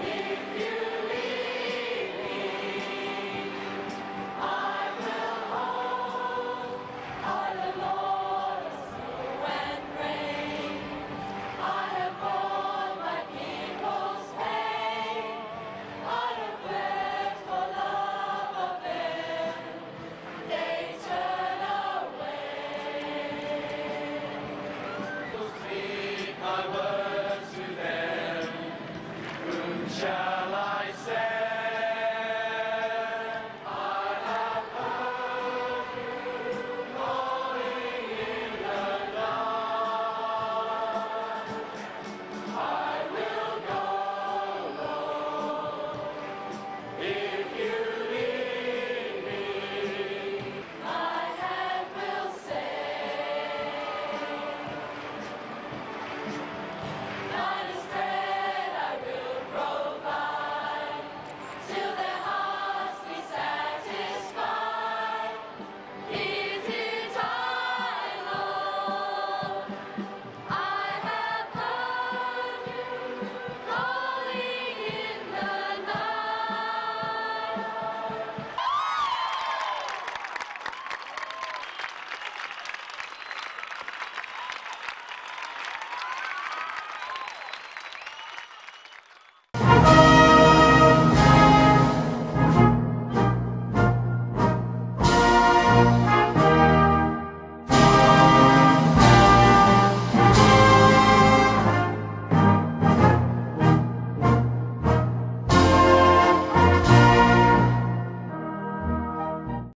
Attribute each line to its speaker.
Speaker 1: if you